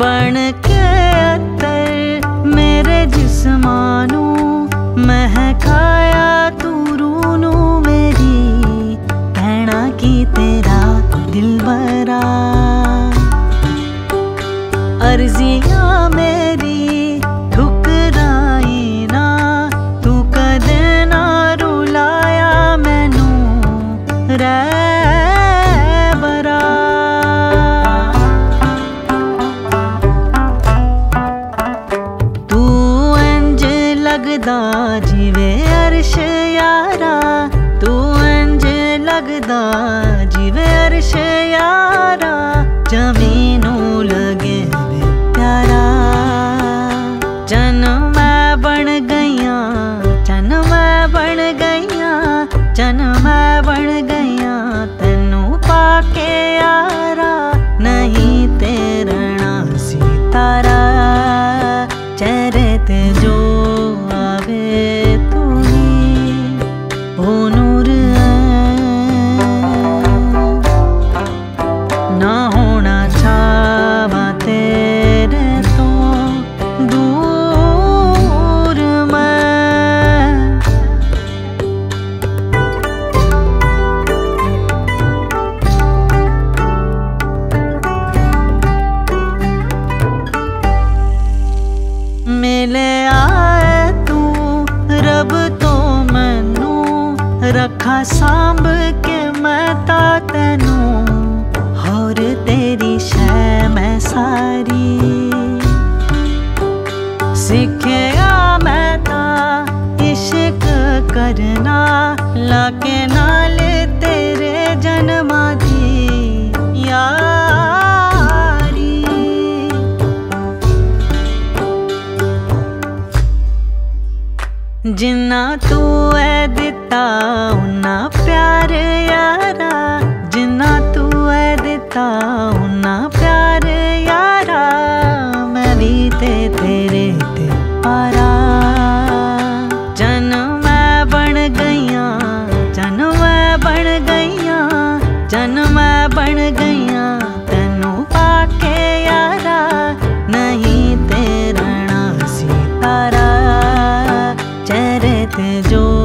बन के अतर मेरे जिस्मानों ਮਹਿਕਾਇਆ ਤੂੰ ਰੂਹ ਨੂੰ ਮੇਰੀ ਭੈਣਾ ਕੀ ਤੇਰਾ ਦਿਲ ਬਰਾ ਅਰਜ਼ੀਆਂ ਮੇਰੀ ਠੁਕਰਾਈ ਨਾ, ਤੂੰ ਕਦੇ ਨਾ ਰੁਲਾਇਆ ਮੈਨੂੰ, ਰਹਿ ਲੱਗਦਾ ਅਰਸ਼ ਯਾਰਾ ਤੂੰ ਇੰਜ ਲੱਗਦਾ ਜਿਵੇਂ ਅਰਸ਼ ਯਾਰਾ ਜਮ ਰੱਖਾਂ, ਸਾਂਭ ਕੇ ਮੈਂ ਤਾਂ ਤੈਨੂੰ। ਹੋਰ ਤੇਰੀ ਸ਼ੈ ਮੈਂ ਸਾਰੀ। ਸਿੱਖਿਆ ਮੈਂ ਤਾਂ ਇਸ਼ਕ ਕਰਨਾ, ਲਾਕੇ ਨਾਲ ਤੇਰੇ ਜਨਮ ਦੀ ਯਾਰੀ। ਜਿੰਨਾ ਤੂੰ ਐ ਦਿੱਤਾ ਉਨਾ ਪਿਆਰ ਯਾਰਾ, ਜਿੰਨਾ ਤੂੰ ਐ ਦਿੱਤਾ ਉਨਾ ਪਿਆਰ ਯਾਰਾ। ਮੈਂ ਵੀ ਤੇ ਤੇਰੇ ਤੇ ਆਰਾ। ਜਨਮ ਮੈਂ ਬਣ ਗਈਆਂ, ਜਨਮ ਮੈਂ ਬਣ ਗਈਆਂ, ਜਨਮ ਮੈਂ ਬਣ ਗਈਆਂ, ਤੈਨੂੰ ਪਾ ਕੇ ਯਾਰਾ, ਨਹੀਂ ਤੇਰਾ ਸੀ ਤਾਰਾ। ਚਰਤ ਜੋ